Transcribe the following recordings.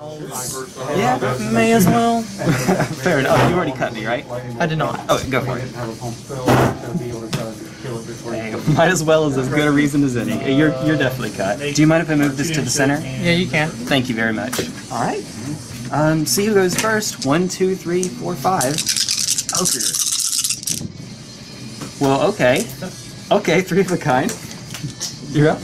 Yeah, may as well. Fair enough. You already cut me, right? I did not. Oh, go for it. Might as well as as good a reason as any. You're you're definitely cut. Do you mind if I move this to the center? Yeah, you can. Thank you very much. All right. Um, see who goes first. One, two, three, four, five. Well, okay. Okay, three of a kind. You're up.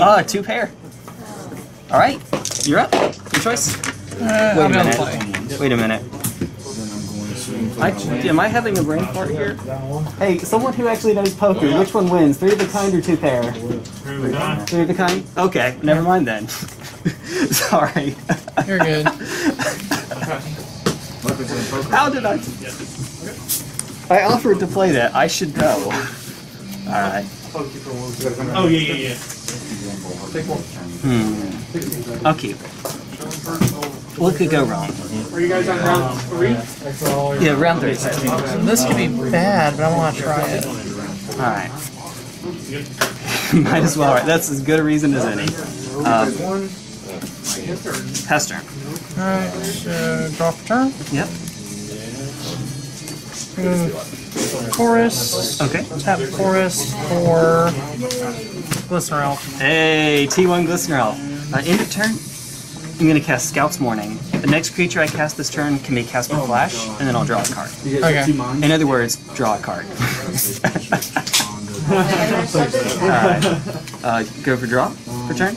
Ah, two pair. All right, you're up. Your choice. Uh, Wait a be on the minute. Wait a minute. I, am I having a brain fart here? Hey, someone who actually knows poker, which one wins? Three of a kind or two pair? Three of a kind? Okay, never mind then. Sorry. You're good. How did I? I offered to play that. I should know. Alright. Oh, yeah, yeah, yeah. Hmm. I'll keep it. What could go wrong? Are you guys on round three? Yeah, round three. This could be bad, but I want to try it. Alright. Might as well, right? That's as good a reason as any. Um, Hester. Alright, so draw for turn. Yep. Mm, Chorus. Okay. Tap chorus for Glistener Elf. Hey, T1 Glistener Elf. Uh, end of turn, I'm going to cast Scout's Warning. The next creature I cast this turn can be cast with Flash, and then I'll draw a card. Okay. In other words, draw a card. Alright. Uh, go for draw for turn?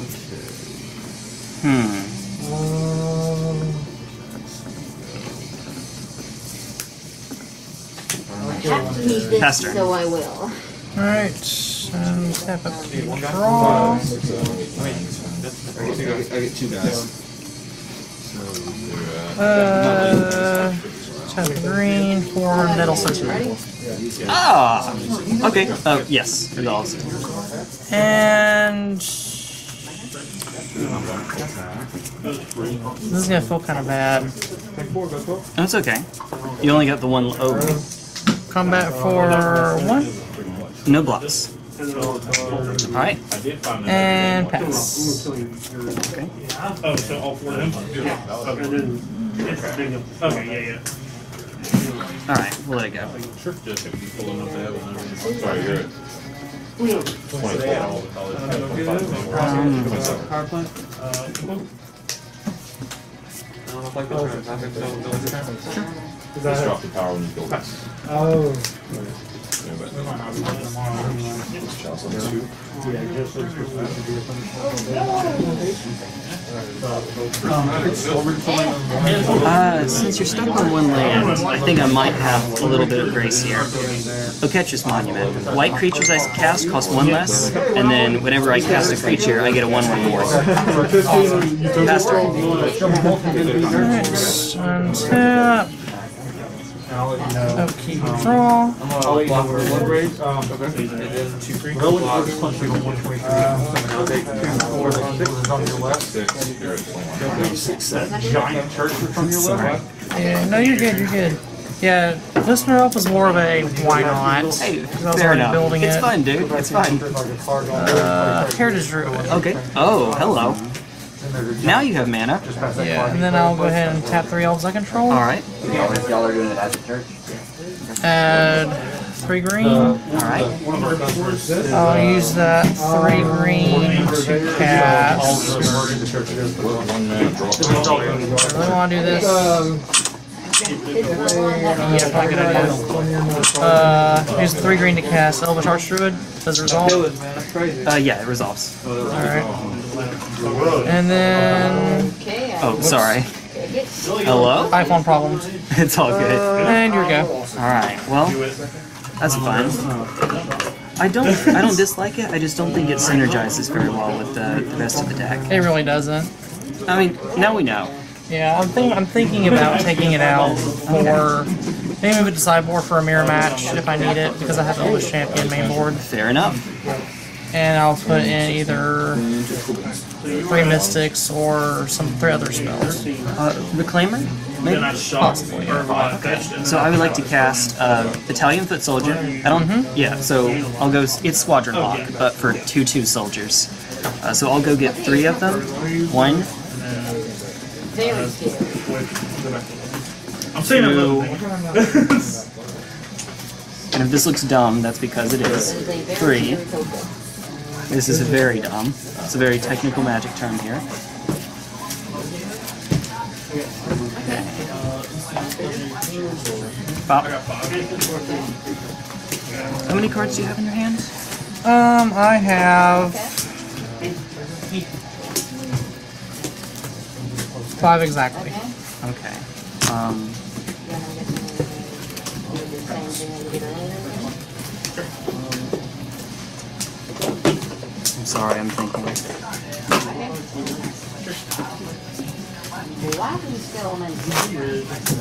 Hmm. Need this, Hester. so I will. Alright, and tap up to draw. I get two guys. Uh, tap green for Nettle Sorcery. Ah! Okay, uh, yes, it also. And. This is gonna feel kind of bad. That's okay. You only got the one over. Combat for one No blocks. Alright. and pass. Okay. Oh, so all four of them? Yeah. Okay. Okay, yeah, yeah. Alright, we'll let it go. Sorry, you're at Um, Power plant? Uh, Just drop the power when you build it. Oh. Yeah, but- Chalice on two. Uh, since you're stuck on one land, I think I might have a little bit of grace here. Oketra's Monument. White creatures I cast cost one less, and then whenever I cast a creature, I get a 1 1 more. Pass turn. Alright, untap. Upkeep, oh, draw. Six, you're at twenty-one. Sorry. Yeah, no, you're good, you're good. Yeah, Listener Elf was more of a why not? Hey, Because I was fair enough. building It's it. fine, dude. It's fine. Uh, Heritage Druid. Okay. Oh, hello. Now you have mana. Yeah, and then I'll go ahead and tap three elves I control. Alright. Y'all are doing it as a church? Add three green. Alright. I'll use that three green to cast. One mana, draw. I really want to do this. Um, Yeah, probably good idea. Uh, use three green to cast Elvish Archdruid. Does it resolve? Uh, yeah, it resolves. Alright. And then. Oh, sorry. Hello? iPhone problems. It's all good. And here we go. Alright, well, that's fine. I don't I don't dislike it, I just don't think it synergizes very well with the, the rest of the deck. It really doesn't. I mean, now we know. Yeah, I'm, think, I'm thinking about taking it out for. Maybe move it to sideboard for a mirror match if I need it, because I have Elvish Champion main board. Fair enough. and I'll put in either three mystics or some three other spells. Uh, Reclaimer? Maybe? Then I shot Possibly, or fetched and So I would like to cast uh, Battalion Foot Soldier. I don't. Yeah. So I'll go. It's Squadron Hawk, but for two two soldiers. Uh, so I'll go get three of them. One, Very scared. I'm saying a little two, and if this looks dumb, that's because it is. Three. This is very dumb. It's a very technical magic term here. Pop. How many cards do you have in your hand? Um, I have five exactly. Okay. Um, I'm sorry, I'm thinking. Why do you still on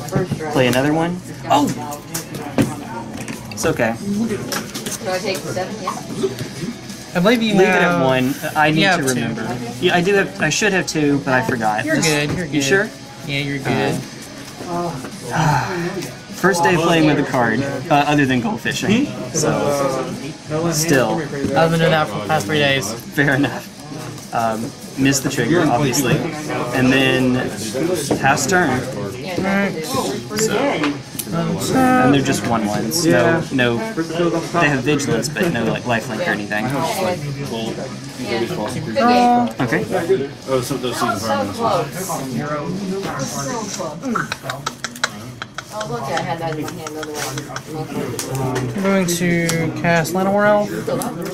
first drive? Play another one? Oh! It's okay. So I take seven, yeah? I believe you Leave it have at one. I need to have two. remember. Yeah, I do have. I should have two, but I forgot. You're Just- good. You're good. You sure? Yeah, you're good. First day playing with a card, uh, other than goldfishing. So, still, I've been doing that for the past three days. fair enough. Um, missed the trigger, obviously, and then pass turn. So, and they're just one ones. No, no. They have vigilance, but no like lifelink or anything. Uh, Okay. Oh, some of those seasons So are close. So close. Oh, I had that in my hand, otherwise. I'm going to cast Llanowar Elf.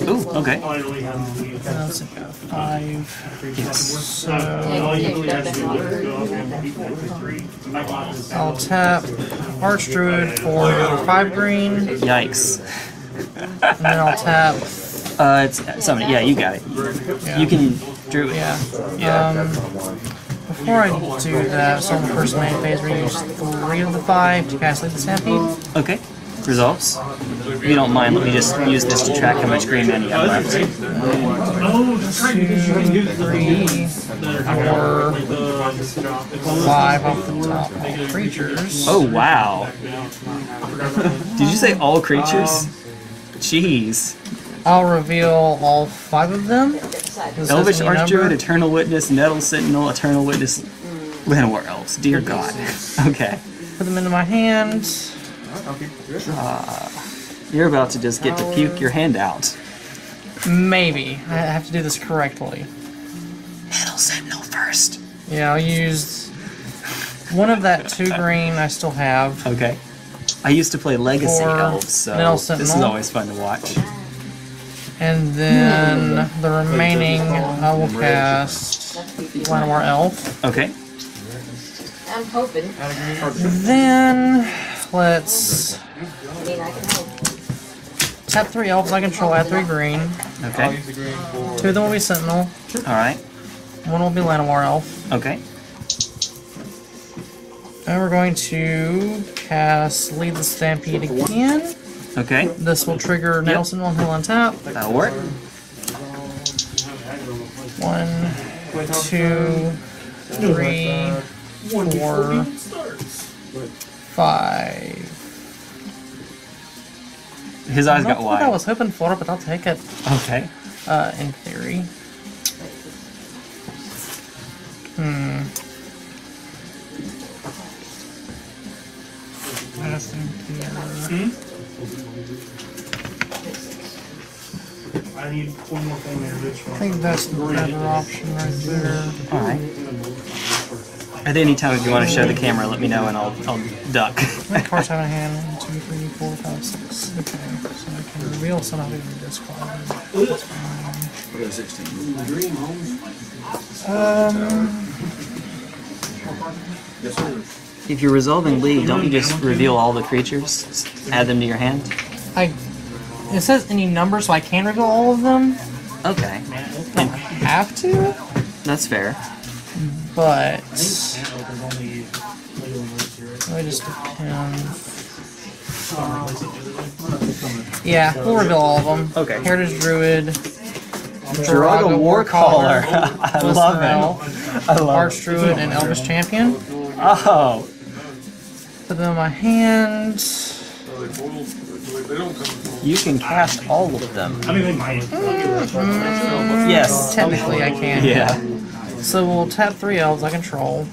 Ooh. Okay. Finally have the That's about five. Yes. So all you really have to do is go up and people for three. I got this. I'll tap Archdruid for five green, Yikes. and Yikes. then I'll tap. Uh, it's somebody. Yeah, you got it. You can drew it. Yeah. Um, before I do that, so the first main phase, we use three of the five to cast Lead the Stampede. Okay. Resolves. If you don't mind, let me just use this to track how much green mana you have left. Oh, that's right. You do Three, four, five off the top. All creatures. Oh wow. Did you say all creatures? Jeez. I'll reveal all five of them. This Elvish Archdruid. Eternal Witness, Nettle Sentinel, Eternal Witness, Llanowar Elves. Dear God. Okay. Put them into my hand. Okay. Uh, you're about to just get to puke your hand out. Maybe. I have to do this correctly. Nettle Sentinel first. Yeah, I'll use one of that two green I still have. Okay. I used to play Legacy Elves, so this is always fun to watch. And then the remaining I will cast Llanowar Elf. Okay. I'm hoping. Then let's I mean, I can hope. tap three elves I control, add three green. Okay. Two of them will be Sentinel, Alright. one will be Llanowar Elf. Okay. And we're going to cast Lead the Stampede again. Okay. This will trigger Nettle Sentinel and Hill on tap. That'll work. One, two, three, four, five. His eyes Not got what I was hoping for, but I'll take it. Okay. Uh, in theory. Hmm. I think here. I need one more thing there, Rich. I think that's the better option right there. Alright. At any time if you want to show the camera, let me know and I'll, I'll duck. My cards have in hand. One, two, three, four, five, six. Okay, so I can reveal some of it in this card. That's fine. We got 16. Um, Yes, sir. if you're resolving League, don't you just reveal all the creatures? Add them to your hand? I. It says any number, so I can reveal all of them. Okay. Don't have to, That's fair. but it just depends. Yeah, we'll reveal all of them. Okay. Heritage Druid, Draga Warcaller. I love Elf, it. I love Arch Druid, and Elvish Champion. Oh, Put them in my hand. You can cast all of them. I mean, they might. Yes. Technically, I can. Yeah. So we'll tap three elves I control.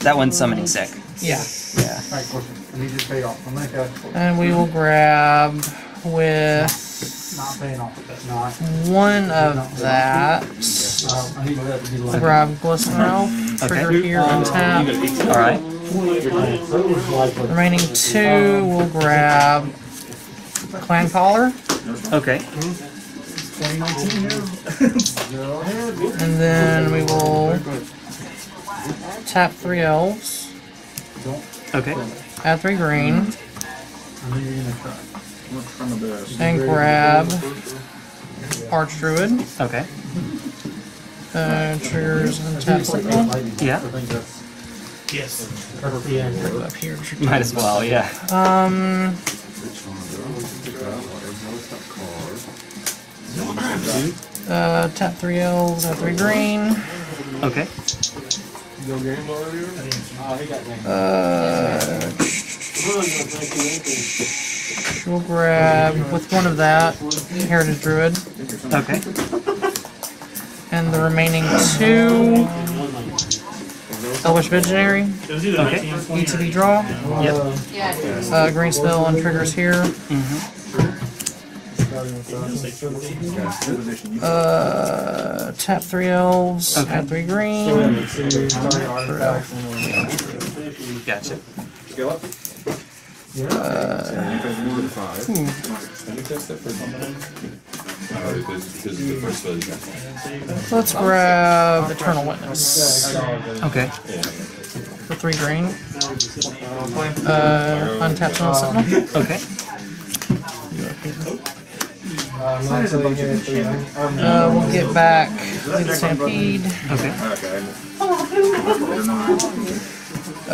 That one's summoning sick. Yeah. Yeah. And he just paid off. I'm like, And we will grab with not off. That's not. one of that. Uh, I need that to be I'll grab Glistener Elf. Trigger Okay. here, untap. All right. Remaining two, we'll grab Clan Caller. Okay. And then we will tap three elves. Okay. Add three green. And grab Arch Druid. Okay. Uh, triggers untap signal. Yeah. Yes. Up here. Might as well. Yeah. Um. Uh, tap three elves, add three green. Okay. Uh, we'll grab with one of that Heritage Druid, Okay. and the remaining two Elvish Visionary, It was either Okay. 19 or 20 draw, Yep. Yeah, uh, green spell and triggers here. Uh, tap three elves, Okay. add three green. Gotcha. Let's grab Eternal Witness Okay. for three green. Uh, untap Sentinel Sentinel. Okay. Uh, we'll get back Lead the Stampede. Okay.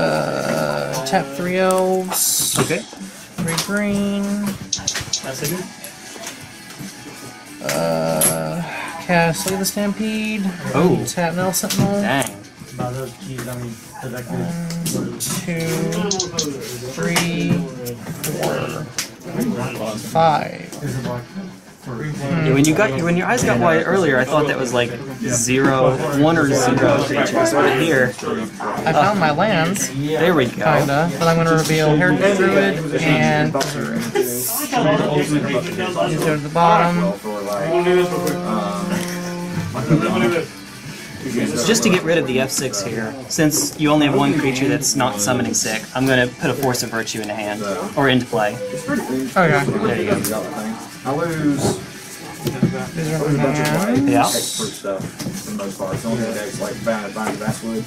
Uh, tap three elves. Okay. Three green. That's a good. Uh, cast Lead the Stampede. Oh. Tap Nettle Sentinel. Dang. By those keys, I mean, that I could. One, two, three, four, five. Is it like? Yeah, when you got when your eyes got wide earlier, I thought that was like zero, one or zero creatures. But here, I found my lands, there we go. kinda, but I'm gonna reveal Heritage Druid and Berserk. You go to the bottom. Just to get rid of the F6 here, since you only have one creature that's not summoning sick, I'm gonna put a Force of Virtue into hand or into play. Okay. There you go. I lose These are my hands. Yeah. expert stuff for the most part. It's only decks like Bind Bind Basswood.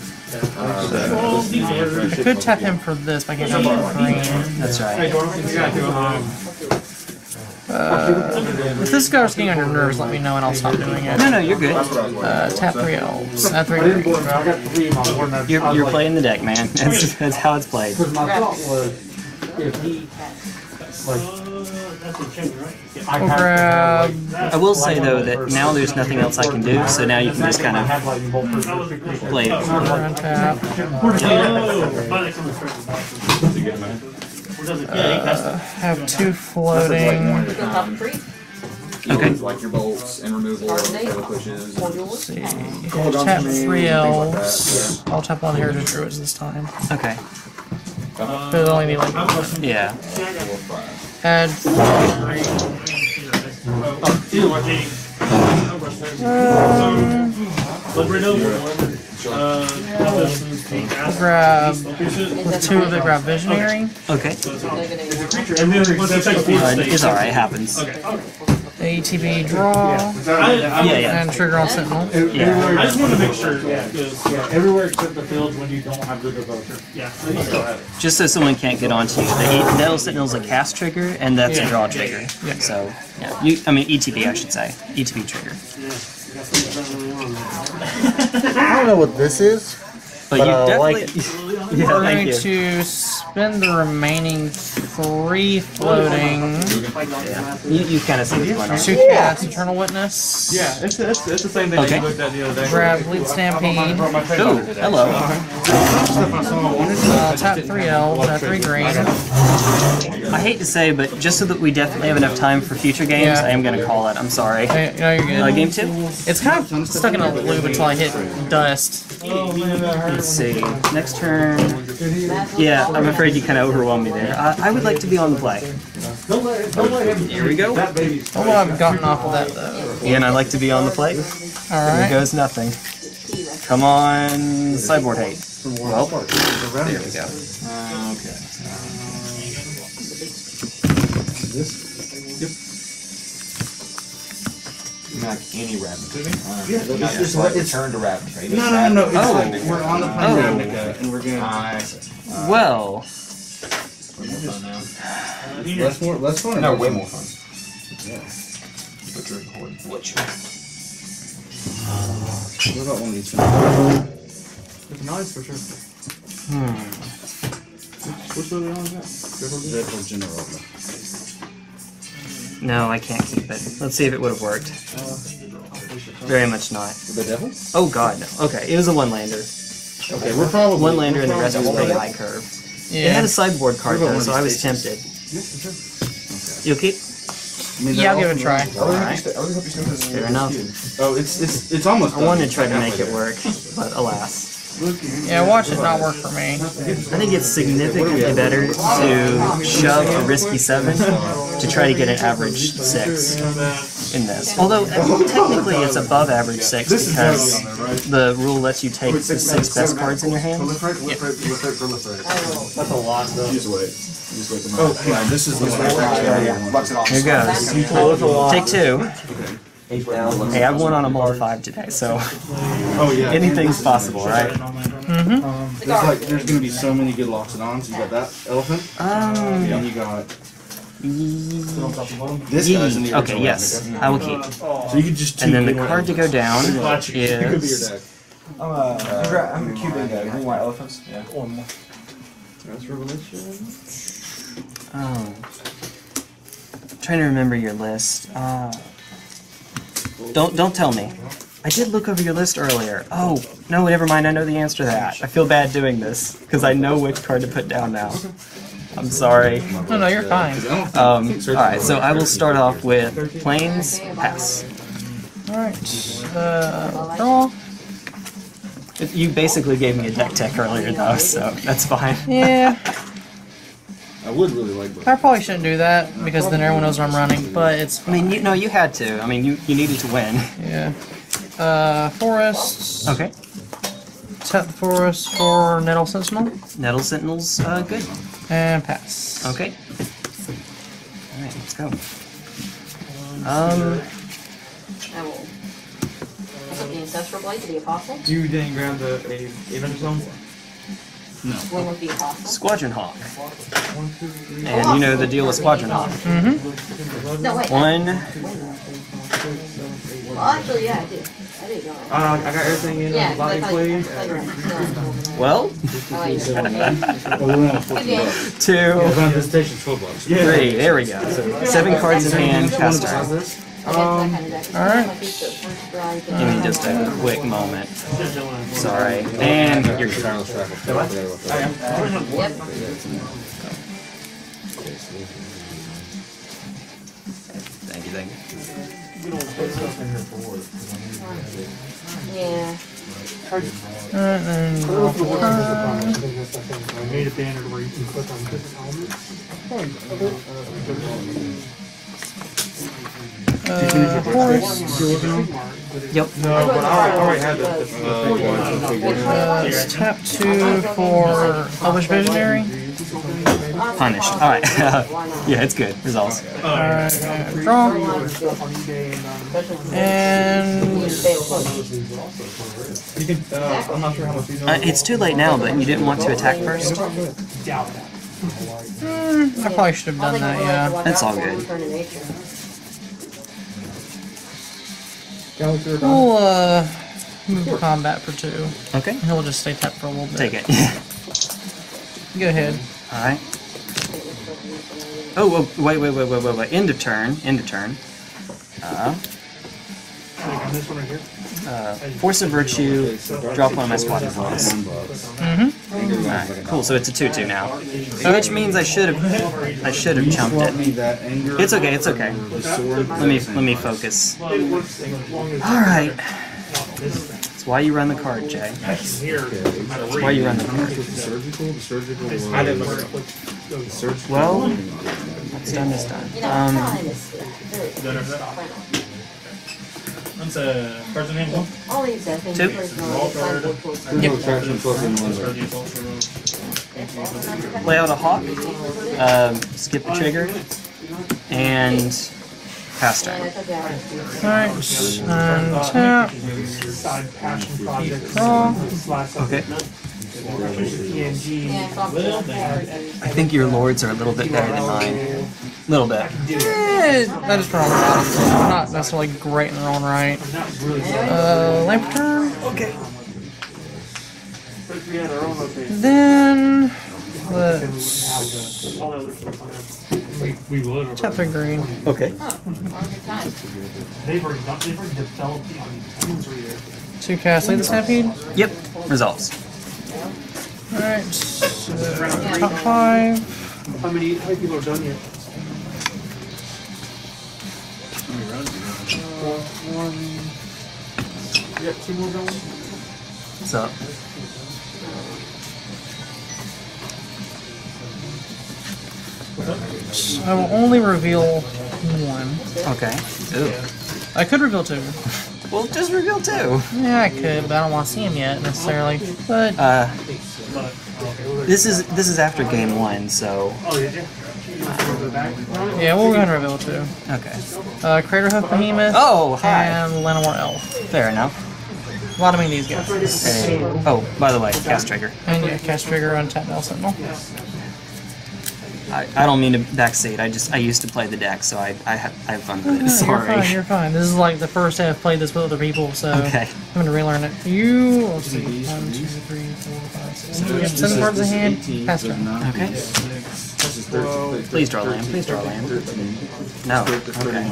Uh, I could tap him for this, but I can't tap him for green. That's right. If this starts getting on your nerves, let me know and I'll stop doing it. No, no, you're good. Uh, tap three elves. Add three green. I got three in my board. and I- You're, you're playing the deck, man. That's, that's how it's played. Because my thought was, if he, like, That's a chamber, right? I We'll have to have, grab. I will say though that now there's nothing else I can do, so now you can just kind of have like both for play it. Untap. But it's on the first. Well, does it- Yeah, he passed it. Have two floating. one we at go a top time. three. Okay. Like your bolts and removal of pushes. Tap three elves. I'll tap one Heritage Druids this time. Okay. But it'll only be like one. Yeah. Add But Renault, uh, We'll grab with two of the Grab Visionary. Okay. Negative. and then once you check the Uh, it's alright, it happens. ATB draw I, Yeah, yeah. and trigger on Sentinel. Yeah. I just wanted to make sure, because, Yeah, everywhere except the fields when you don't have good devotion. yeah. Just so someone can't get onto you. The Nettle Sentinel's a cast trigger, and that's a draw trigger. Yeah. So, yeah. You, I mean, ETB, I should say. ETB trigger. I don't know what this is. But, But you I definitely. like yeah, We're going you. to spend the remaining three floating. You, you kind of see what's going on. Two cast Eternal Witness. Yeah, it's, it's, it's the same thing Okay. that you looked at the other day. Grab Bleed Stampede. Oh, hello. Uh, tap three elves at three green. I hate to say, but just so that we definitely have enough time for future games, Yeah. I am going to call it. I'm sorry. Hey, no, you're good. Uh, game two? It's kind of stuck in a loop until I hit dust. Let's see. Next turn. Yeah, I'm afraid you kind of overwhelmed me there. I, I would like to be on the play. Here we go. Oh, well, I've gotten off of that though. Again, I like to be on the play. Here Alright. goes nothing. Come on, sideboard hate. Well, there we go. Not any rabbit. Um, yeah, it's just like return to rabbit. Right? No, no, no, no. It's Oh. like we're on the oh. plane Oh. Ravnica, and we're gonna. Ah, I oh. Well, uh, Less more, less fun. no, way more fun. What about uh, one of these? It's nice for sure. hmm. Which one is that? Dreadful General. No, I can't keep it. Let's see if it would have worked. Very much not. The devil? Oh god, no. Okay, it was a one-lander. Okay, we're probably One lander and the rest was pretty high curve. It had a sideboard card What though, so I was tempted. spaces? You keep? Yeah, I'll give it a try. Alright. Fair enough. Oh, it's it's it's almost. I wanted to try to make it work, but alas. Yeah, watch it not work for me. I think it's significantly better to shove a risky seven to try to get an average six in this. Although technically it's above average six because the rule lets you take the six best cards in your hand. That's a lot though. Just wait. Just wait till Oh, yeah, this is the one. Lux it off. Here goes. Take two. Hey, I won on a mull five today, so Oh yeah. anything's possible, right? There's like there's gonna be so many good Loxodons. You got that elephant, Um. and you got this guy's in the Okay, original yes, I will keep. So you could just And then the card to go down Could be your is. I'm a, I'm a Cuban guy. Green white elephants. Yeah. Oh. trying to remember your list. Uh, don't don't tell me. I did look over your list earlier. Oh no, never mind. I know the answer to that. I feel bad doing this because I know which card to put down now. I'm sorry. No, no, you're fine. Um, all right, so I will start off with planes pass. Alright. Uh, draw. You basically gave me a deck tech earlier though, so that's fine. Yeah. I would really like both. I probably shouldn't do that because then everyone knows what I'm running, but it's I mean, you no, you had to. I mean, you you needed to win. yeah. Uh, forests. Okay. Tap the forest for Nettle Sentinel Nettle Sentinels, uh, good. And pass. Okay. All right, let's go. Um, I will. I put the ancestral blade to the apostle. You didn't grab the a Avenger Zone? Swing with the apostle. Squadron Hawk. And you know the deal with Squadron Hawk. No wait. One, Well, actually, yeah, I did. I did go. Uh, I got everything in Yeah, the 'cause body thought plate. you played around. well, Oh, wait. Good game. two, Visitation 12 bucks. three. There we go. So seven cards in hand, pass Um, turn. I guess that kind of deck. alright. My feet go first grind, Give me just a quick moment. Sorry. And you're Charles Travel. I forgot. Yep. Thank you, thank you. Yeah. Alright, then draw. I made a banner where you can click on different elements. Hmm. Uh, Uh, forest. Yep. No, but I already had the. Uh, it's tap two for Elvish Visionary. Punished. All right. yeah, it's good. Results. Alright, uh, draw. And uh, I'm not sure how much these are. Uh, it's too late now, but you didn't want to attack first. I probably should have done that, yeah. That's all good. We'll uh move combat for two. Okay. And he'll just stay tapped for a little bit. Take it. Go ahead. All right. Oh, oh, wait, wait, wait, wait, wait, wait. End of turn. End of turn. Uh, Like on this one right here. Uh, Force of Virtue. Drop one of my squadron points. Mm-hmm. Alright, cool. So it's a two-two now, which means I should have, I should have chumped it. It's okay. It's okay. Let me let me focus. It works as long as All right. That's why you run the card, Jay. That's why you run the card. Well, what's done is done. Um, time is very That's a cards in hand one. All these, I think, Two. personally, find book books. There's no attraction plus in one. play out a hawk. Um, skip the trigger. And pass And I turn. took that one. Alright, untap. Side passion project. Draw. Slash Okay. PNG. Yeah, I thought that had- I think your lords are a little bit better than mine. Little bit. Eh, that is wrong about them. Not necessarily great in their own right. Uh, lamp turn. Okay. We had our own update. Then let's All the other stuff on there. We, we would. tap the green. Okay. All good time. They've already, done- they've already developed the onions for you. Two cast. Lead the stampede. Yep. Resolves. Alright. So, top five. How many, how many people are done yet? One. You got two more going? What's up? I will only reveal one. Okay. Ooh. I could reveal two. Well, just reveal two. Yeah, I could, but I don't want to see him yet necessarily. But Uh, this is this is after game one, so Oh, did you? Yeah, we'll go ahead and reveal too. okay. Uh, Craterhoof Behemoth Oh, hi. and Llanowar Elf. Fair enough. A lot of me these guys. Hey. Oh, by the way, cast trigger. And yeah, cast trigger untap Nettle Sentinel. I, I don't mean to backseat. I just I used to play the deck, so I I have, I have fun with it. Sorry. You're fine, you're fine. This is like the first day I've played this with other people, so Okay. I'm gonna relearn it. You, let's see, one, two, three, four, five, six, seven. You have seven cards in hand. Pass turn. Okay. This is Please draw land. Please draw land. 13, No. Okay.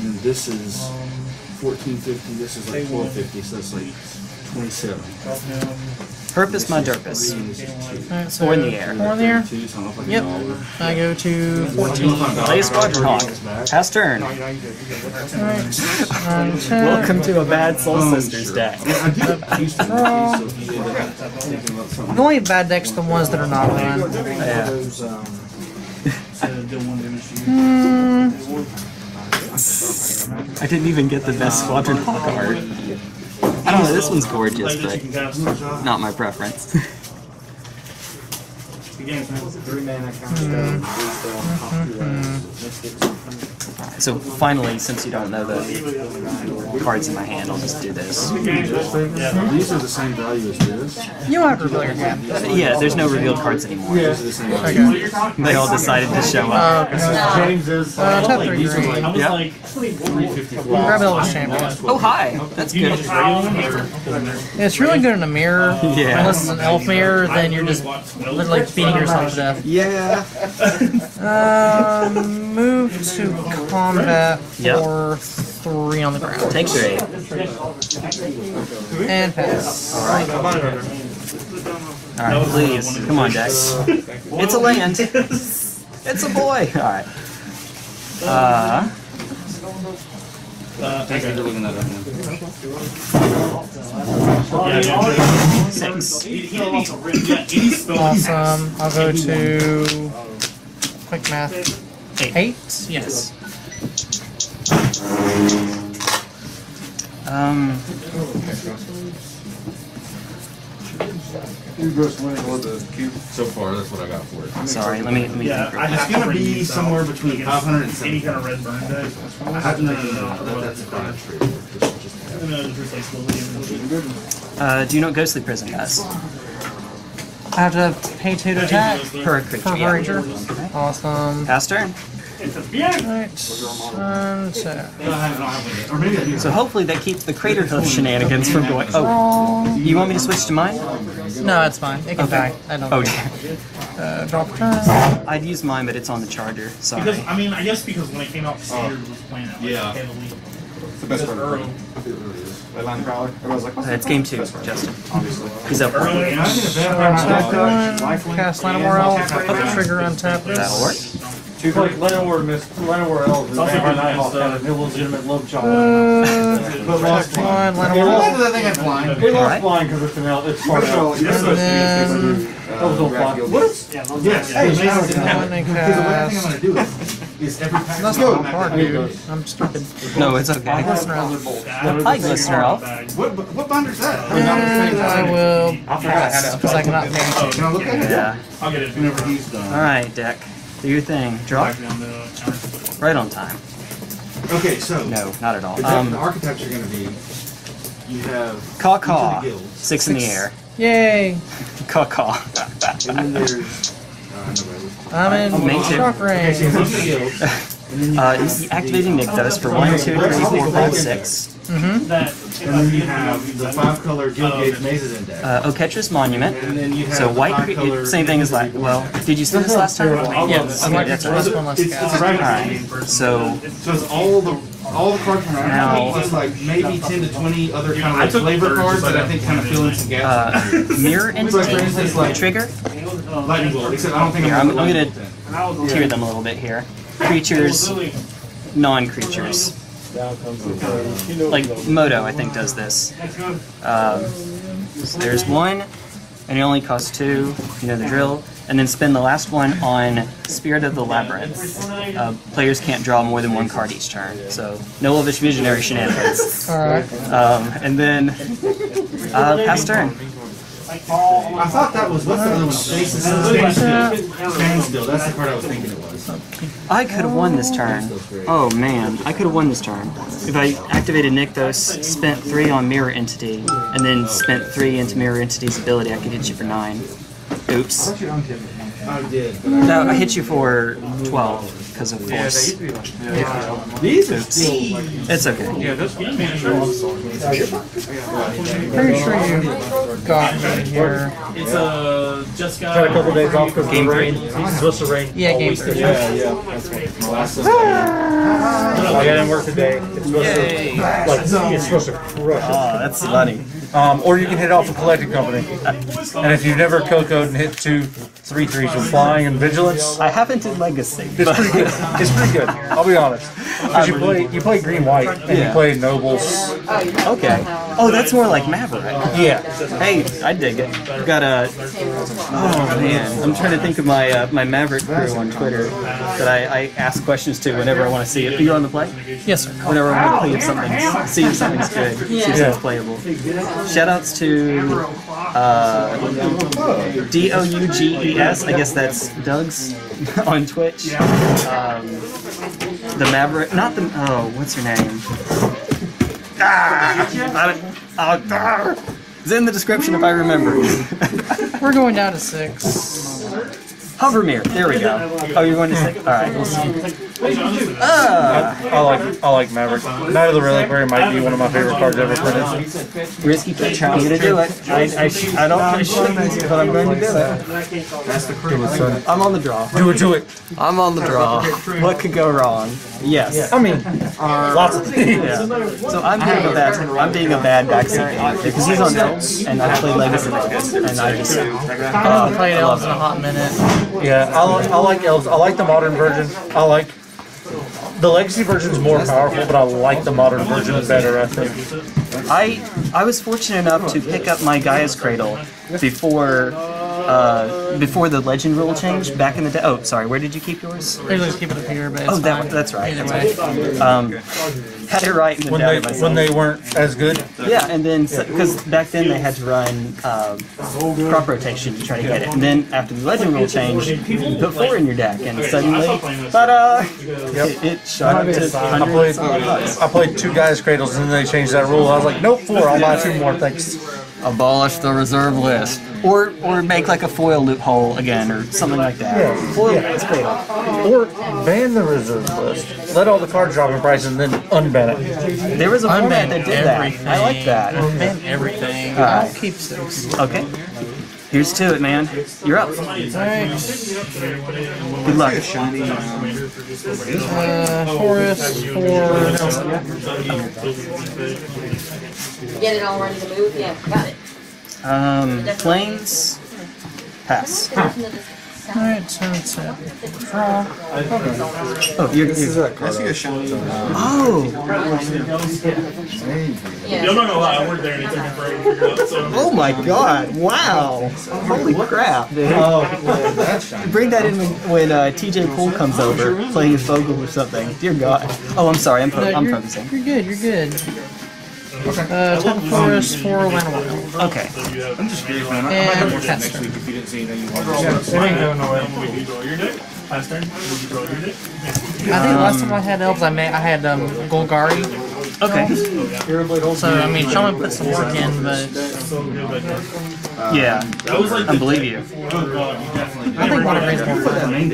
And this is 1450. This is like 1250. So that's like 27. Purpose my durpus. Three, and this is two. Alright, so Four in the air. Four in the air. 32, so I don't know if I can Yep. I go to 14. Play a squadron hawk. Pass turn. Alright. Untap. Welcome to a bad Soul Sisters deck. Yeah, I did used to Draw. so if you end up thinking about something. The only bad decks are the ones that are not run. Yeah. Those, Hmm. I didn't even get the best squadron hawk art. I don't know. This one's gorgeous, Like this, you but can cast. not my preference. Three mana counter spell. So finally, since you don't know the cards in my hand, I'll just do this. These are the same value as this. You don't have to reveal your hand. Yeah, there's no revealed cards anymore. These are the same value. Okay. They all decided to show up. Uh, okay. James is. Uh, tap three These green. Yep. Like, 354. Grab Elvish Champion. Oh hi, that's good. just regular one or? It's really good in a mirror. Yeah. Unless it's an elf mirror, then you're just literally beating yourself to death. Yeah. Um, move to combat Yep. for three on the ground. Take three. And pass. Alright, please. Come on, Dex. It's a land. It's a boy. Alright. Uh, Thank you for looking that up. man. Yeah, six. He, he didn't need to rip, yeah, any spell. Awesome. I'll go to quick math. Eight. Eight? Yes. Um, You gross winning or the cube. So far, that's what I got for it. sorry, let me, let me Yeah, I It's gonna be these somewhere between against 500 and Any kind of red burn deck. I have to know that's a bad trade. Just- just- I'm gonna replace the. Uh, do you know what Ghostly Prison does? I have to pay two to attack Per creature, per yeah. creature. Awesome. Pass turn. It's a. Right. One, two. Or maybe I do. So hopefully that keeps the Craterhoof shenanigans from going. Oh, you want me to switch to mine? No, it's fine. It can Okay. die. I don't. Oh, care. Uh, draw per turn. I'd use mine, but it's on the charger. Sorry. Because I mean, I guess because when it came out, standard was playing it like, Yeah. heavily. It's the best part. Early. That line crawler. Everyone's like, what's Uh, it's game two, Justin. He's up. Early. and I think Attack one. Cast Llanowar Elf. Put the trigger on tap. That'll work. Two like Llanowar Miss Llanowar Elves and also Vampire good Nighthawk against, had an illegitimate love child. Uh, But lost Attack one. one. It Llanowar lost- Elf. that thing had flying. It lost Alright. flying because it's an elf. It's part of Well, elf. you're supposed to be then- able to, uh, Those don't grab fly. field What Yeah, Yes, guys, hey, yeah. Mason One and Because the way I think I'm cast. gonna do it is every pack. That's not hard, dude. I'm stupid. No, it's okay. Listener Elf. Hi, Glistener Elf. What, what binder's that? And I will pass because I cannot pay Oh, Can I look at it? Yeah. I'll get it. Whenever he's done. All right, deck. Do your thing. Draw. Back down the counter. Right on time. Okay, so. No, not at all. The, deck- Um, the architecture gonna be, you have. caw each caw. the guilds. Six in the air. Yay! Caw caw. And then there's. No, I'm in Me too. shock range. here's the guild. And then you Uh, have. you- activating Nykthos for one, two, three, four, five, six. Mm-hmm. And then you have the five color guild gauge mazes in deck. Uh, Oketra's Monument. And then you have. So white, five cre- same thing as like. Well, did you see this last time? Yes. Okay, that's all right. Plus one less It's, it's cast. a rabbit Alright, so So it's all the all the cards from Now- around. Just like maybe ten to twenty other kind of like flavor cards but that I I think kind of fill in some gaps. uh, mirror So, like, for instance, like trigger. lightning bolt. Except I don't think Here, I'm, I'm- gonna I'm gonna- bolt. Tier them a little bit here. Creatures, non-creatures. Like Moto, I think does this. Um, so there's one, and it only costs two. You know the drill. And then spend the last one on Spirit of the Labyrinth. Uh, players can't draw more than one card each turn, so no Elvish Visionary shenanigans. Alright. Um, and then uh, pass turn. I thought that was what's the other one? Stasis Standstill. Standstill. That's the part I was thinking it was. I could have won this turn. Oh man, I could have won this turn. If I activated Nykthos, spent three on Mirror Entity, and then spent three into Mirror Entity's ability, I could hit you for nine. Oops. I did. No, I hit you for 12 because of force. these are Oops. still like. It's okay. Yeah, this game. Pretty sure you got me here. It's uh, just got. A couple days off because Game the rain. It's supposed to rain. Yeah, game week. three. Yeah, yeah. Like I didn't work today. It's supposed to like it's supposed to crush it. Oh, that's funny. Um, or you can hit off a Collected Company. And if you've never cocoed and hit two, three threes with flying and vigilance, I haven't did Legacy. it's pretty good. It's pretty good. I'll be honest. Because you play you play green white and Yeah. you play nobles. Okay. Oh, that's more like Maverick. Yeah. Hey, I dig it. I've got a. Oh man, I'm trying to think of my uh, my Maverick crew on Twitter that I, I ask questions to whenever I want to see it. Are you on the play? Yes, sir. Whenever I want to play if something's see if something's good, see if Yeah. something's playable. Shoutouts to uh, D O U G E S. I guess that's Doug's on Twitch. Um, the Maverick, not the. Oh, what's her name? Ah, I, oh, ah, it's in the description if I remember. We're going down to six. Hovermere. There we go. Oh, you're going to say. All right. We'll see. Ah, I like I like Maverick. Knight of the Reliquary might be one of my favorite cards ever printed. risky pitch. I'm going to do it. I, I, sh- I don't. I shouldn't, but I'm going to do it. That's the crew. I'm on the draw. Do it, do it. I'm on the draw. What could go wrong? Yes. I mean, lots of things. Yeah. So I'm being a bad. I'm being a bad backseat because he's on elves and I play legacy and I just. I haven't played I love elves in a hot minute. Yeah, I, li- I like elves. I like the modern version. I like the legacy version is more powerful, but I like the modern version better. I think. I I was fortunate enough to pick up my Gaea's Cradle before uh, before the legend rule changed back in the day. Oh, sorry. Where did you keep yours? I usually just keep it up here, but it's Oh, that fine. that's right. Either That's way. right. Um, had it right in the When down they when they weren't as good. Yeah, and then because back then they had to run um, crop rotation to try to get it, and then after the legend rule changed, you put four in your deck, and suddenly, ta-da! It, it shot up to I played of some bucks. I played two Gaea's Cradles and then they changed that rule. I was like, nope, four. I'll buy two more. Thanks. Abolish the reserve list. Or or make like a foil loophole again or something like that. Yeah, foil, or ban the reserve list. Let all the cards drop in price and then unban it. There was a format that did that. I like that. Unban everything. Alright. I'll keep six. Okay. Here's to it, man. You're up. Alright. Good luck. Uh, Horace for Nelson. Get it all ready to move? Yeah, got it. Um, planes. Pass. Alright, so it's a draw. Oh, you're, you're I see a shiny. Oh, Yeah. I'm not gonna lie, I worked there and it took me forever to figure out. So oh my God! Wow! Holy crap, dude! Bring that in when, when uh, TJ Poole comes over, playing his Vogel or something. Dear God! Oh, I'm sorry. I'm, I'm focusing. you're good, you're good. Uh, tap Forest for Lana Wild. Okay. I'm just curious, man. I And might have more Chester. next week if you didn't see anything you wanted to say. it ain't going nowhere. When you draw your deck, last turn, when you draw your. I think last time I had elves, I made I had um, Golgari. Okay. So I mean, Shaman put some work in, but Yeah. That was like I believe you. I think one of Green's more fun.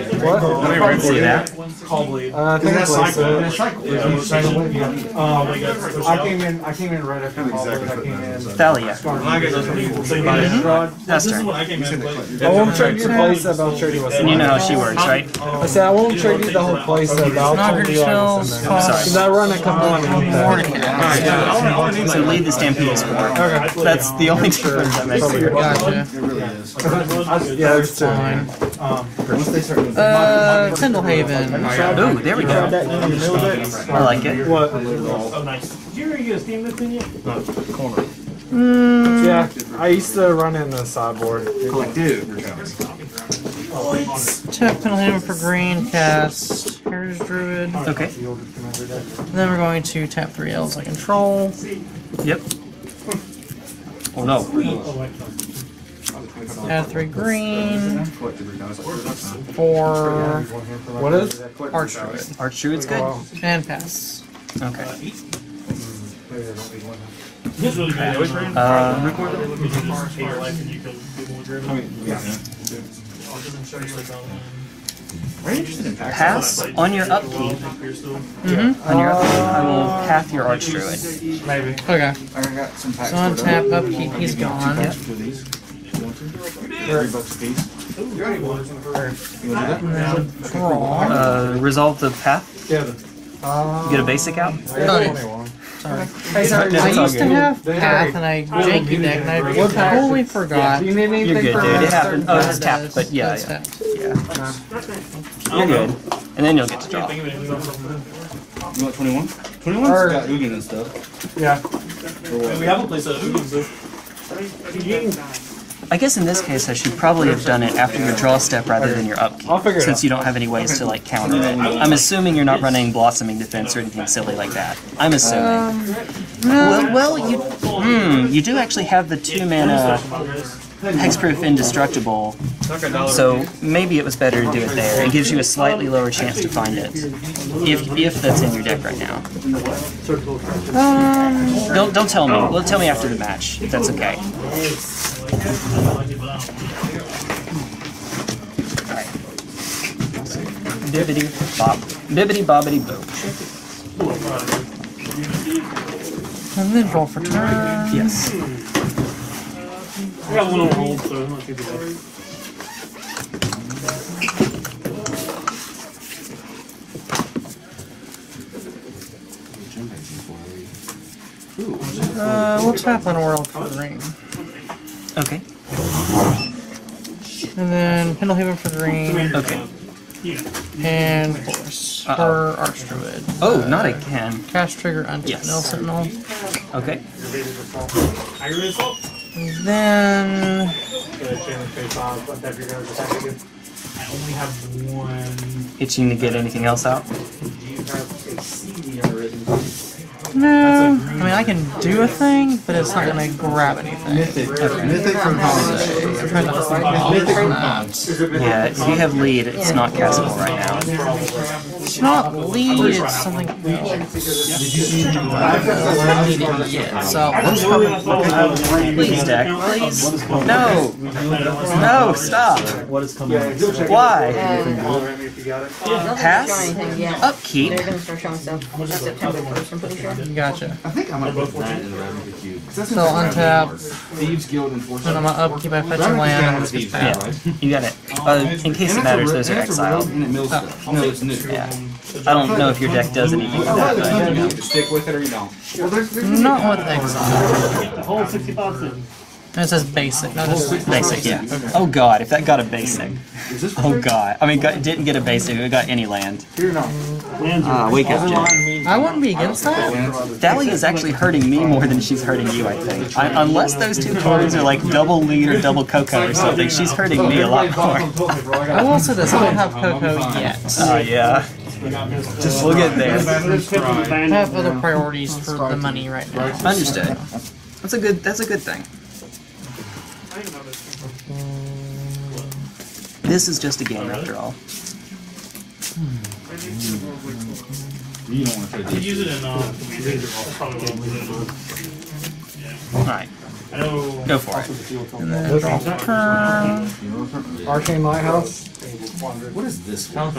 What? See that? call blade. Uh, I think That's it's like cycle. that. Yeah, If you cycle it, yeah. Oh my god. I came in. I came in right after Paul, but I came in. Thalia. That's This is turn. I came in. and I won't trade you the place that I'll trade you. And you know how she works, right? I said I won't trade you the whole place that I'll Knocker trade you all shells, this in there. cost Because I run a company. Mordecai. So lead the Stampede is four. That's the only difference that makes. Gotcha. Yeah, there's two. Fine. Once they start Uh, Pendelhaven. Ooh, there we go. I like it. What? Oh, nice. Did you ever get a Steam Deck thing yet? Mm, Yeah, I used to run it in the sideboard. collective. tap Pendelhaven for green, cast Heritage Druid. Okay. Then we're going to tap three elves I control. Yep. Oh no. Add three green for What is? Arch Druid. Arch Druid's good. And pass. Okay. He's really good. Always ran. Uh, You can just hate your life and you can do more driven. Very interested in packs. pass on your upkeep. Mm-hmm. On your upkeep, I will path your Arch Druid. Maybe. Okay. I got some packs. So on tap, upkeep, he's gone. Yep. Two of. You want to? Three bucks a piece. You want to do that? Draw. Uh, resolve the path. Yeah. Get a basic out. Oh, sorry. Hey, sorry. I used to have Path and I janky deck and I totally forgot. You need anything You're good, dude. It happened. Oh, it's tapped, but yeah, yeah. Yeah. You're good. And then you'll get to draw. You want 21? 21's Or- got Ugin and stuff. Yeah. We have a place that Ugin, so. I guess in this case, I should probably have done it after your draw step rather than your upkeep, I'll figure it since out. you don't have any ways to like counter it. I'm assuming you're not running blossoming defense or anything silly like that. I'm assuming. Um, well, well, you, hmm, you do actually have the two mana hexproof indestructible, so maybe it was better to do it there. It gives you a slightly lower chance to find it, if if that's in your deck right now. Um, Don't don't tell me. Well, tell me after the match if that's okay. Alright. Bibbity bob. Bibbity bobbity boo. and then draw for turn. Yes. I got one on hold, so I'm not too bad. Uh, we'll tap on World for the ring. Okay. And then Pendelhaven for green. Okay. And Force Uh-oh. for Arch Druid. Oh, not again. Cast trigger untap Yes. Nettle Sentinel. Okay. Aggravated. Then I only have one. Itching to get anything else out. No, I mean I can do a thing, but it's not gonna grab anything. Mythic, mythic from Holland. I'm trying to think about that. Yeah, if you have lead, it's not castable right now. It's not lead, it's something else. I need it yet, so let's probably Please, deck. Please. No. No, stop. Why? Nothing Pass? show anything. Upkeep. They're gonna start showing stuff. September first, I'm pretty sure. Gotcha. I think I might put that in the Ravnica Cube. 'Cause that's So untap, Thieves Guild then Enforcement. I'm gonna upkeep by fetching land, and this gets Yeah, bad. you got it. Uh, in case it matters, those are exiled. And it mills stuff. No, it's new. Yeah. I don't know if your deck does anything with that, but you know. You stick with it or you don't. Well, there's, there's Not with exile. The whole 60 bucks in. And it says basic, not just Basic, yeah. Oh god, if that got a basic. Oh god. I mean, got, didn't get a basic, it got any land. Ah, wake up, Jack. I wouldn't be against that. Thalia is actually hurting me more than she's hurting you, I think. I, unless those two cards are like double lead or double cocoa or something, she's hurting me a lot more. I will say this, I don't have Coco yet. Oh yeah. Just look at this. I have other priorities for the money right now. Understood. That's a good. That's a good thing. This is just a game after all. You don't want to I trade use it in uh, That's probably what I'll put it in. All right, I know. go for it. And then draw turn. Arcane Lighthouse. What is this one?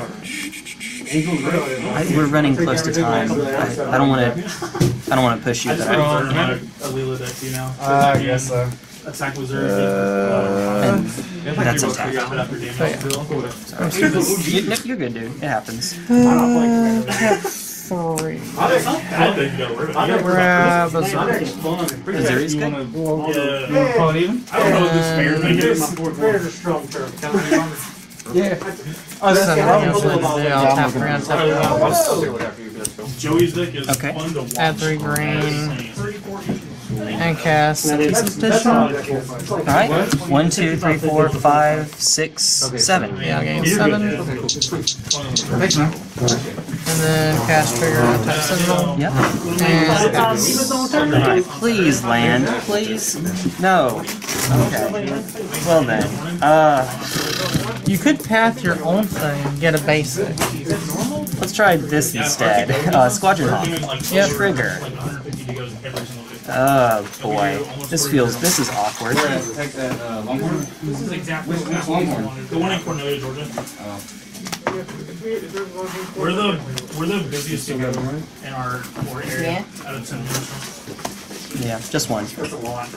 I, we're running close to time. I, I don't want to. I don't want to push you, I but just I, Alila deck too now. Uh, I guess so. Attack wizard. and that's a attack. After damage. You, no, you're good, dude. It happens. Uh, I have three. I don't think you gotta worry about it. Grab a Missouri's good. Yeah. Call it even? I don't know if this fair thing is. Yeah. Oh, that's I'll tap three on tap Joey's deck is Okay. fun to watch. Add three green and cast Essence Petition. All right. One, two, three, four, five, six, seven. Yeah, I gain seven. And then cast trigger on tap Sentinel. Yep. And pass. All right. Please land. Please. No. Okay. Well then. Uh, You could path your own thing and get a basic. let's try this instead. Uh, Squadron Hawk. Yep. Trigger. Like 150 to goes every single day. Oh boy. This feels. This is awkward. Take that uh, Longhorn. This is exactly Which- what which we Longhorn? wanted. The one in Cornelia, Georgia. We're the we're the busiest city in our core area Yeah. out of ten minutes. Yeah. Just one. That's a lot.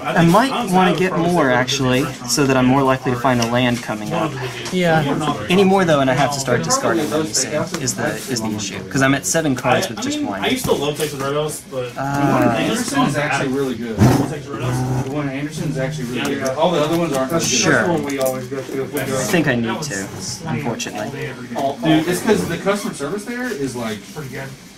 I might want to get more actually, so that I'm more likely to find a land coming up. Yeah. Any more though, and I have to start discarding them. You see, is the is the issue? Because I'm at seven cards with just mean, one. I used to love Texas Red House, but Uh, Anderson is actually really good. Texas Red The one in Anderson is actually really good. All the other ones aren't as good. Sure. we always go to if we I think I need to, unfortunately. Dude, it's because the customer service there is like,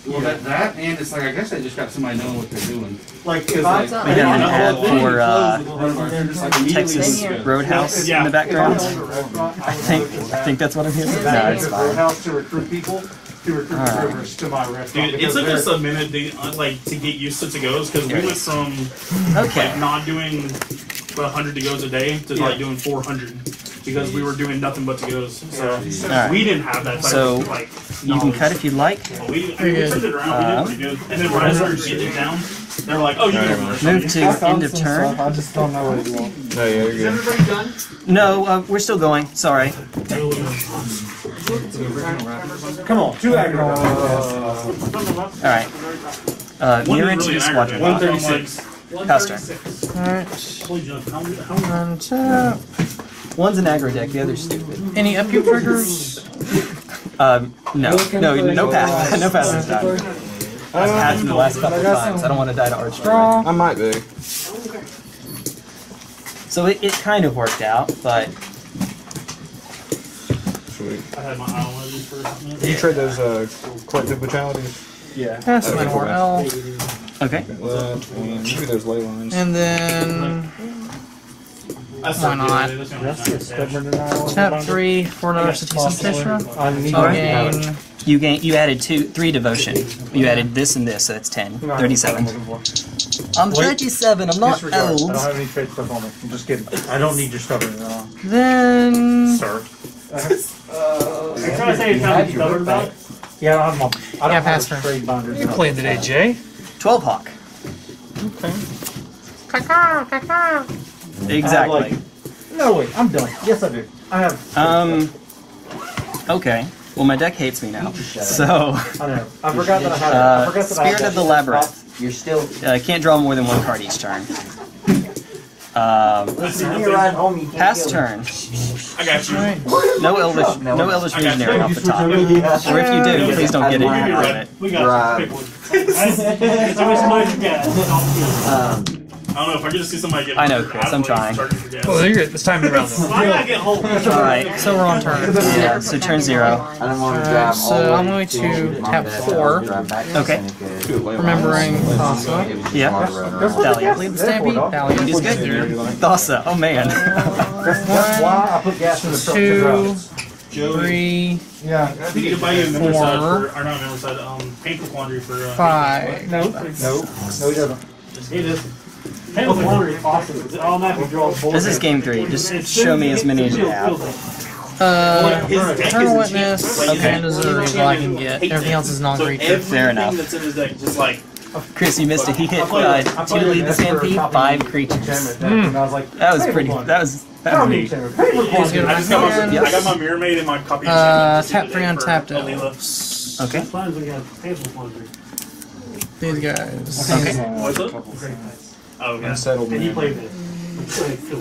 well, that, that, and it's like, I guess they just got somebody knowing what they're doing. Like, It's like, We have an ad for uh, like Texas Roadhouse in the background. I think I think that's what I'm hearing. No, it's fine. Roadhouse to recruit people, to recruit Alright. rivers to my restaurant. Dude, it took they're- us a minute to uh, like to get used to to goes because we There went is. from like not doing a hundred to goes a day to like doing four hundred because we were doing nothing but to goes. So Alright. we didn't have that type So, of like. You can cut if you'd like. But we, I mean, we turned it around. we did pretty good. And then when I started getting it down, they were like, "Oh, you can Move to end of turn. I just don't know what you want. No, yeah, you're good. No, uh, we're still going. Sorry. Come on, two aggro. All right. Uh, mirror into the squadron. One thirty six. Pass turn. Alright. Untap. One's an aggro deck. The other's stupid. Any upkeep triggers? Um, no, no, no path. no path this time. I've passed in the last couple of times. I don't want to die to arch Draw. I might be. So it, it kind of worked out, but Sweet. I had my eye on it for a minute. Did you trade those uh, collective brutalities? Yeah. Pass my more L. okay. That and maybe those ley lines. And then Why not? Tap three for another Satisa Petitioner. I need So gain You gain. You added two, three devotion. You added this and this, so that's 10. 37. I'm Wait. 37. I'm not Disregard. I old. don't have any trade stuff on me. I'm just kidding. I don't need your stuff anymore, Then sir. Uh, Are you trying to say you're trying to stubborn about? Yeah, I don't have, I don't Yeah, have pass a turn. trade binders. you playing today, Jay? 12 hawk. Exactly. like- No, wait, I'm done. Yes, I do. I have. Um. Okay. Well, my deck hates me now. So, I know. I forgot that I had. I uh, forgot that I had Spirit that of the shit. Labyrinth. You're still. Uh, can't draw more than one card each turn. Um, Listen, when you ride home, you can't pass turn. I got you. No Elvish, no Elvish I Visionary off the top. Or if you do, please don't get it. You're Ruin it. We got Right. you. Pick one. I wish somebody forget. Um, I don't know if I get to see somebody get. I know, Chris, I I'm trying. start. Well, you're, it's time to round Well. I gotta get home. All right. So we're on turn. Yeah. So turn zero. I don't want to Uh, so all the way I'm going to tap four. and drive back to Okay. Remembering Thassa. It was just Yeah. hard to. Thalia. Lead the Stampede. Thalia. He's good. Thassa. Oh man. That's, that's why I put gas in the truck to Two, three, Yeah. We need to buy you a member side Four. for, or not member side, um, painful quandary for. Uh, five. No. No. No, he doesn't. It is. Painful quandary is awesome. It automatically draws four. This is game three. Just show me as many as you have. Uh, His deck Eternal. Witness Like, and Missouri is all I can get. Everything else is So non-creature. everything Fair enough. that's in his deck, just like Chris, you missed it. He hit uh, two lead the stampede, five creatures. And I was like, That was pretty. That was. That was neat. Paper He's quantity. gonna I just got my, hand, I got my mirror made in my copy. of Uh, tap the three other on day for tapped Alila. elves. Okay. Fine, we got painful quandary. These guys. Okay. What's up? Oh, yeah. Unsettled And he man. played it.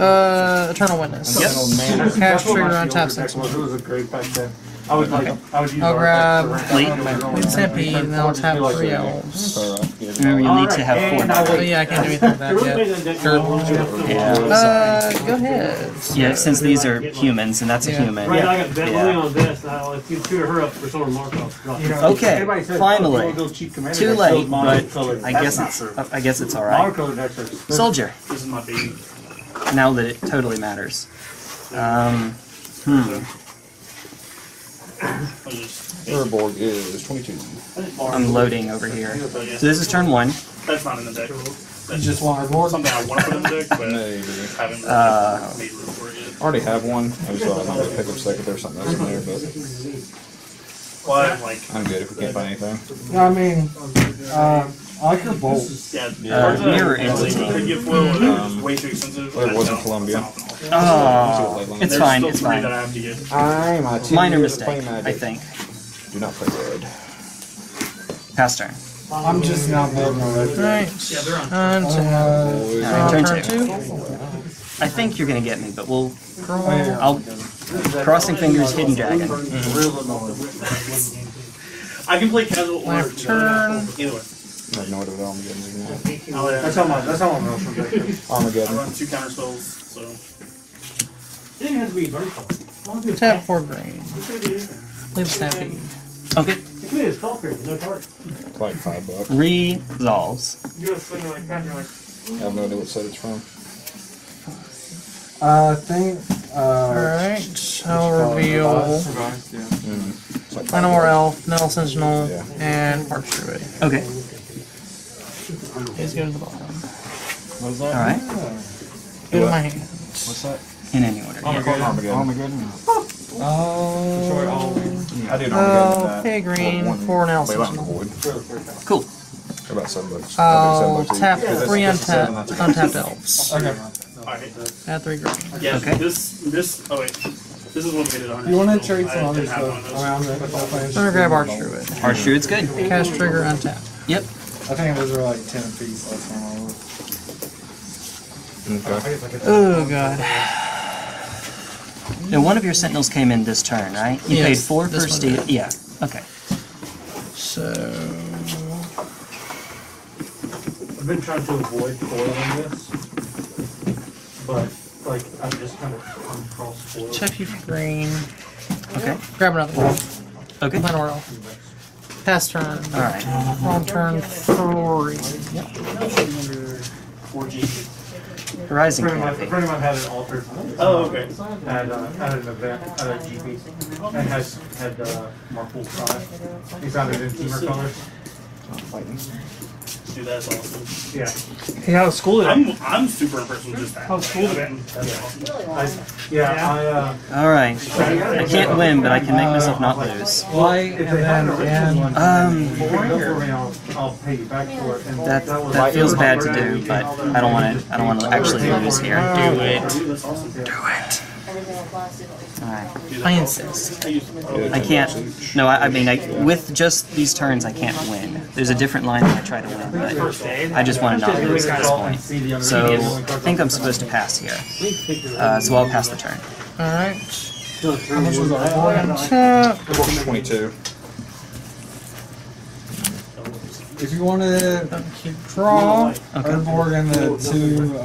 Uh, Eternal Witness. Yep. Cast trigger on tap six. It was a great back then. I would like, I would use I'll grab Lead. Lead Stampede, and then I'll tap three elves. Alright. Remember, you need to have four. Oh yeah, I can't do anything with that yet. Dirt. Yeah. Uh, go ahead. Yeah, since these are humans and that's a Yeah. human. Right, I got bet Yeah. on this. Now, if you shoot her up for someone Markov. You know, Okay, everybody finally. "Oh, wanna go cheap Too late, but. I guess it's. I guess it's all right. Monocolor decks are- Soldier. This is my baby. Now that it totally matters. Um. Hmm. I just- Urborg is 22. I just borrowed I'm loading over here. So, this is turn one. That's not in the deck. That's just want more? something I want to put in the deck, but Maybe. haven't Uh, made room for it yet. I already have one. I just thought I might pick up second. There's something else in there, but Well, I have like, I'm good if we can't find anything. I mean, uh, I like your bolt. yeah, Yeah. parts of that- Mirror yeah, like, entity. could get foil, but they're Um, way too expensive. well, it was in not- Columbia. That's Oh, it's There's fine. still It's three fine. that I have to get. I'm a team Minor to mistake, play I think. Do not play red. Pass turn. I'm just not building a red. Right. Yeah, they're on. Untap. Boys. Alright, Uh, turn turn two. two. I think you're gonna get me, but we'll. Draw. I'll. Crossing fingers, hidden dragon. I can play casual or Left turn. Either way. I have no idea what Armageddon is now. I'll, uh, That's how much, that's how much from deck. I Armageddon. run two counter spells, so. It didn't have to be vertical. Tap four green. Lead Stampede. Okay. It could be a spell period, no target. It's like five bucks. Resolves. You go swinging like that, you're like. I have no idea what set it's from. Uh, think, uh. Alright. I'll reveal Mm. It's like five Elf, Nettle Sentinel, Yeah. and Arch Druid. Okay. These go to the bottom. All right. Go to my hand. What's that? In any order. Armageddon. Armageddon. Oh. I did Armageddon. Oh, that. okay, green, One- four now Wait, not Sentinel. void. Cool. About seven bucks. Oh, I'll tap each. Three that's a seven, untapped, that's a- untapped elves. Okay. Alright. Add three green. Yeah, Okay. this, this, oh wait. This is one we did at 100. You wanna trade I some other didn't have one of stuff around it? I'm gonna grab Arch Druid. Archdruid's good. Cast trigger untapped. Yep. I think those were like ten apiece last time Okay. Oh god. Now, one of your sentinels came in this turn, right? You paid four this for one steel. did. Yeah. Okay. So I've been trying to avoid foiling this. But, like, I'm just kind of come across foil. check you for green. Okay. Grab another one. Okay. Llanowar Elf. Pass turn. All right. On turn three. Yep. 4G. Horizon Pretty much, Canopy. pretty much had an altered. Oh, okay. At, uh, at an event, at a GP, and has had, uh, Marpool five. He found it in teamer colors. Dude, that's awesome. Yeah. Hey, how's school today? I'm, I'm super impressed with just that. How's school today? I, yeah, I, uh. All right. I can't win, but I can make myself not lose. White and then and Um, If they go for me, I'll, I'll pay you back for it. And that was- that feels bad to do, but I don't want to. I don't want to actually lose here. do it. Dude, that's. Do it. All right. I insist. I can't. No, I, I mean, I, with just these turns, I can't win. There's a different line that I try to win, but I just want to not lose at this point. So I think I'm supposed to pass here. Uh, so I'll pass the turn. All right. How much was our boy? Twenty-two. If you want to Keep draw. Urborg and the two uh,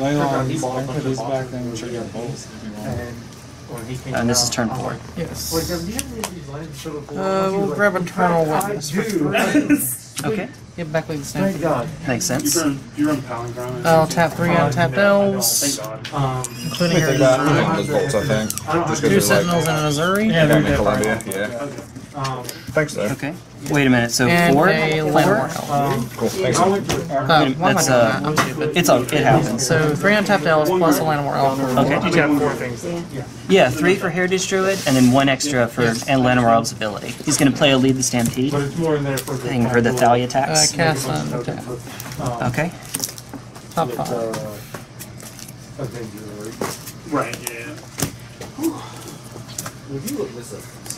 Leylons, I these back, then trigger both if you want. When he came And this is turn four. Yes. Like, do you have any of these lands sort of- Uh, we'll grab Eternal Witness for three. Okay, Get back with the Thank same. God. makes You sense. run, you run Palindrome. I'll tap three untapped Thank elves, God. Um, including I think her that one of those bolts, I think. Two because they're sentinels like, and a Missouri, down in Columbia, yeah. um, Thanks, though. Okay. Wait a minute. So and four. a Four. Elf. um, Cool, thanks. I went to, Uh, why am I doing That's, that? uh, I'm stupid. It's all. It happens. So three untapped elves plus a Llanowar elf. Okay. You got four things. Yeah, three for Heritage Druid, and then one extra for and Llanowar's ability. He's gonna play a lead the Stampede but it's more in there for the. thing for the Thalia Uh, attacks. cast untap. Um, Okay. Top it's, five. uh, Avenger, right? Right, yeah.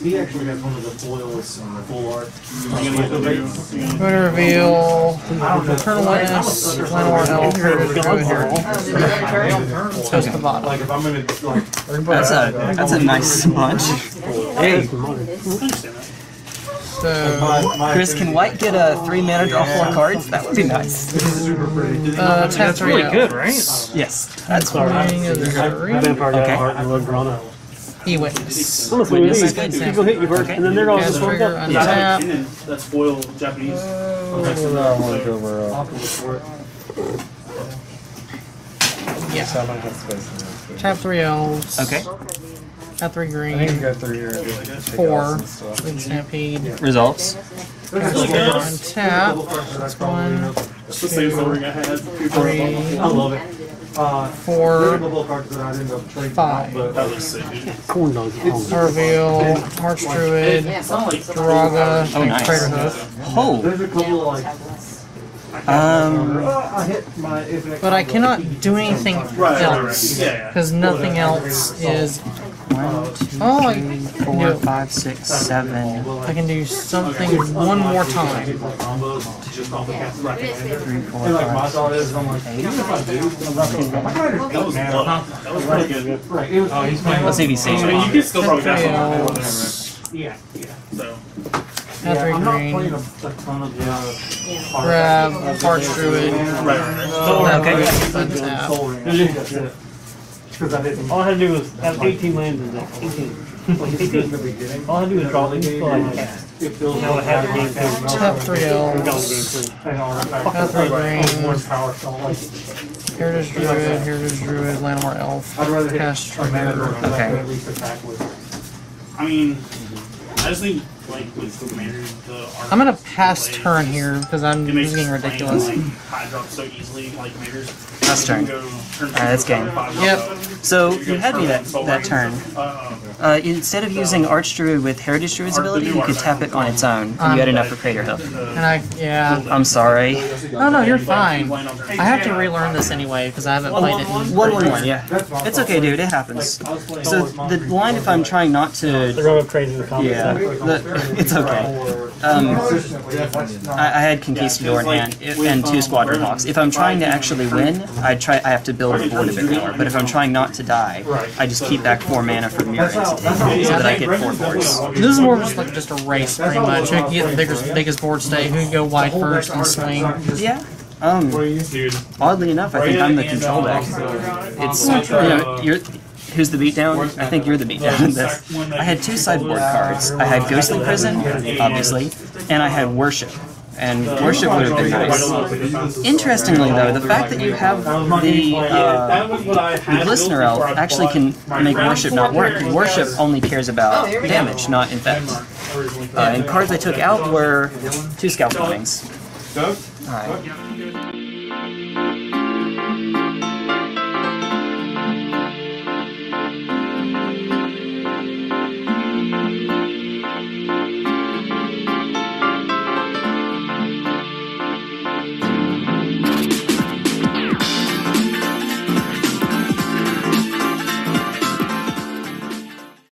He actually has one of the foils on the full art. You gonna get the big- Going to reveal Eternal Witness, Llanowar elf, Heritage Druid, Heritage. Toast the bottom. Like, if I'm gonna, like, That's a that's a nice bunch. Hey, So, my, my. Chris, can White get a three mana draw four cards? That would be nice. This is super pretty. uh, tap three elves. right? Yes, that's Including a Missouri. okay. He witness. Witness is good. People hit you first, and then they're all going to trigger, Yeah, untap. and then that's foil Japanese. I want to go over. Uh, I'll have to look for it. Yeah. so I don't have space in. Tap three elves. Okay. Tap three I can green. go through here and just pick Four. out some stuff. Lead Stampede. Results. Cast trigger, untap. That's one, It's the same story I had. three, I love it. Uh, four, couple of cards that I didn't end up trading. Five. But That was sick, dude. reveal, Arch Druid, Duraga, Oh, nice. Craterhoof. Oh. there's a couple like, Um. I hit my infinite. But I cannot do anything else. Because nothing else is. One, two, Oh, I can do, five, six, seven, I can do something one more time. combos just off the cast right commander. three, four, And like my five, thought is, I'm like, even if I do, I'm not gonna. My commander's That was, eight mana. that was pretty good. Right, it was. Oh, he's playing. Let's see if he saves I you it. still probably Tap got three some. elves, Yeah, yeah. So, tap three Yeah, I'm not playing green, a, a ton of the. grab, Arch Druid, right, right. tap Okay. three, untap. Sol Ring, that's it. Cause I didn't. All I had to do was have 18 lands in there. 18. Like, in the beginning. All I had to do was draw Early these game, till I like, cast. It feels Now I like have a having game my two. face Tap three Got elves, game three. And all that. Tap three green. One power spell, like, Heritage Druid, Heritage Druid, Llanowar Elf, I'd rather hit cast a mana trigger. than I Okay. at least attack with. I mean, I just think, like, with the commander, the I'm gonna pass turn here because I'm getting ridiculous. Like, high drop so easily, like. Pass turn. You can go turn Alright, that's game. Yep. So you had me that that turn. Uh, Uh, instead of using Arch Druid with Heritage Druid's ability, you could tap it on its own. And you had enough for Craterhoof. And I, yeah. I'm sorry. No, no, you're fine. I have to relearn this anyway because I haven't played it. in- One, one, one. Yeah. It's okay, dude. It happens. So the line, if I'm trying not to, They're going crazy in the comments. yeah, the, it's okay. Um, I, I had Conquistador in hand if- and two Squadron Hawks. If I'm trying to actually win, I try. I have to build a board a bit more. But if I'm trying not to die, I just keep back four mana for Mirror so that I get four force. This is more just like just a race, pretty much. Who can get the biggest, biggest board stay? Who can go wide first and swing? Yeah. Um, oddly enough, I think I'm the control deck. It's you know, you're. Who's the beatdown? I think you're the beatdown in this. I had two sideboard cards. I had Ghostly Prison, obviously, and I had Worship. and worship would have been nice. Interestingly, though, the fact that you have the uh, the Glistener elf actually can make worship not work. Worship only cares about damage, not infect. Uh, and cards I took out were two scalpel wings. Alright.